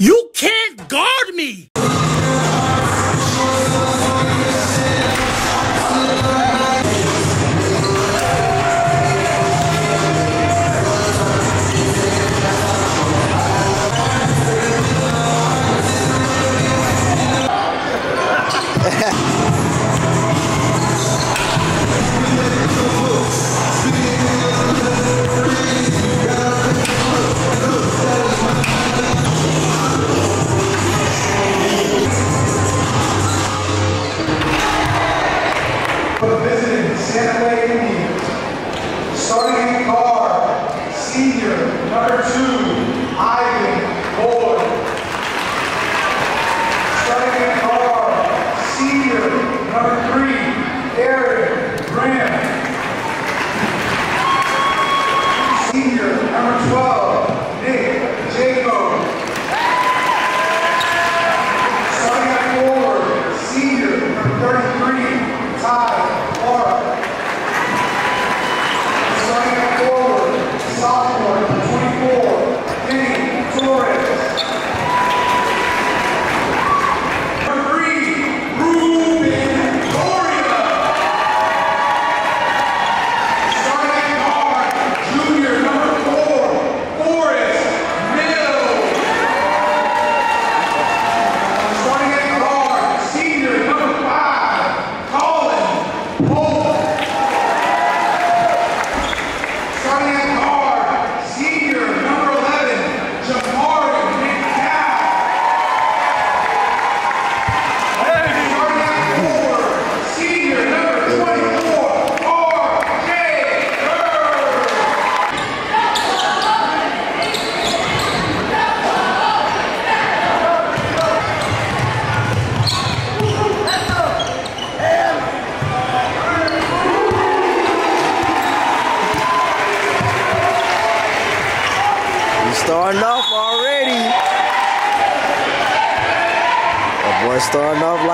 You can't guard me!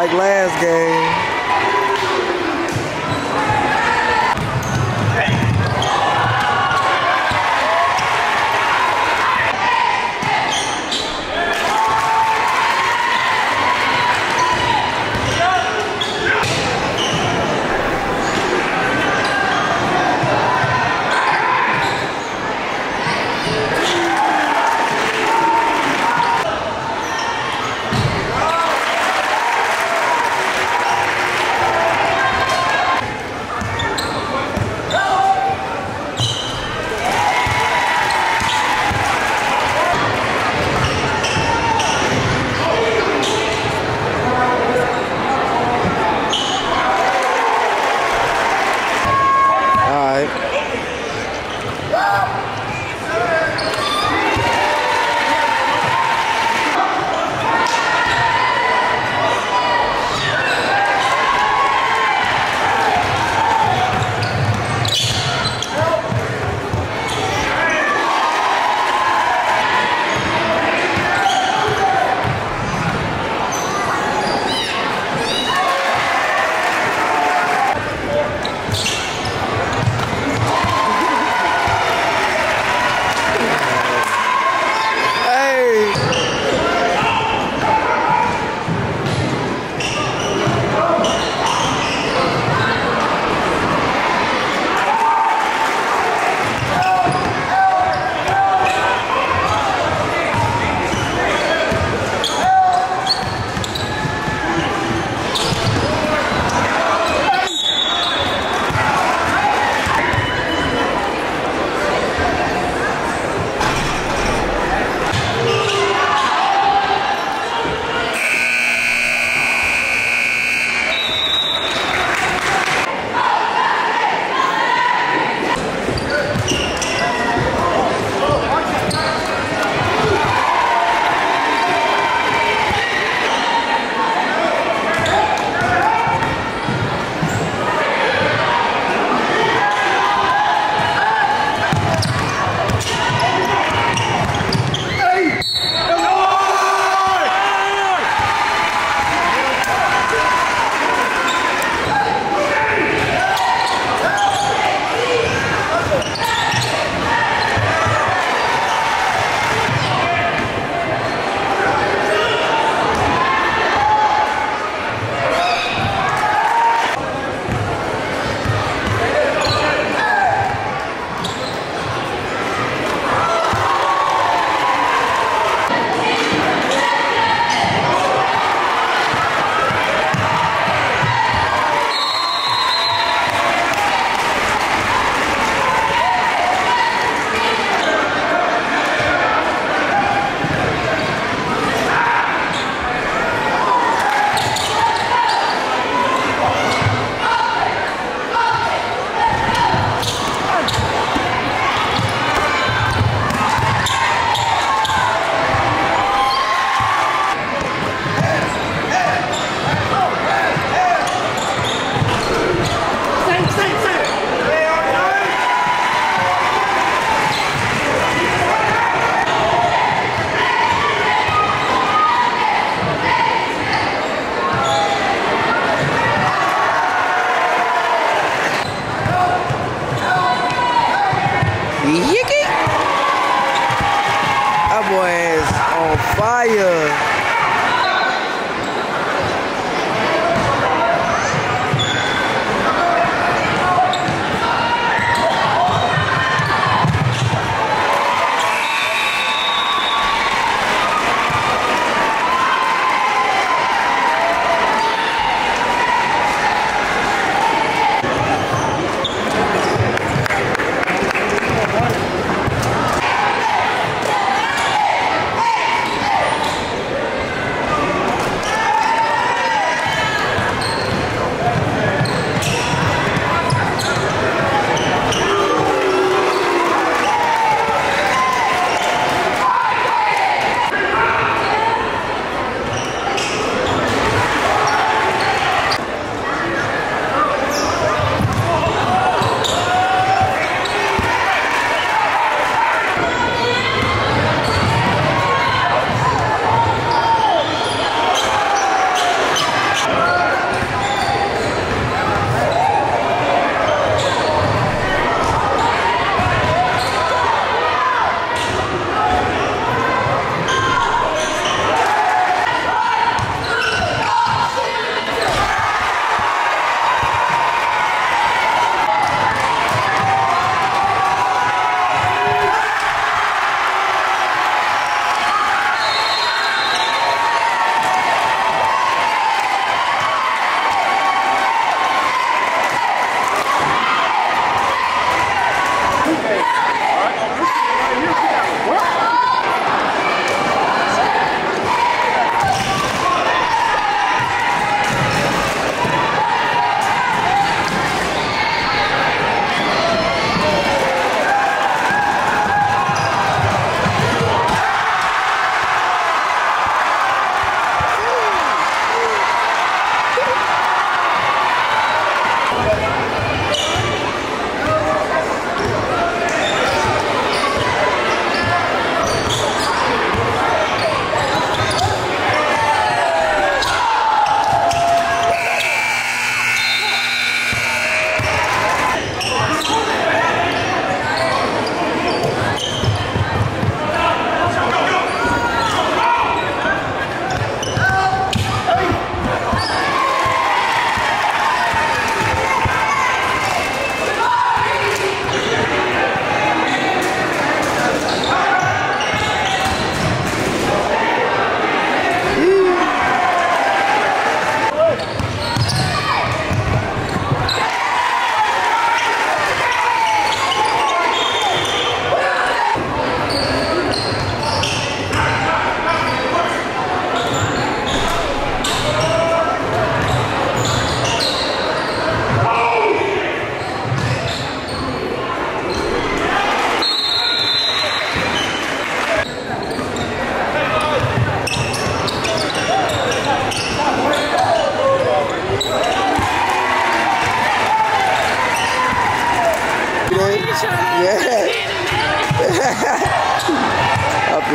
Like last game.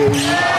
I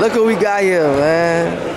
Look what we got here, man.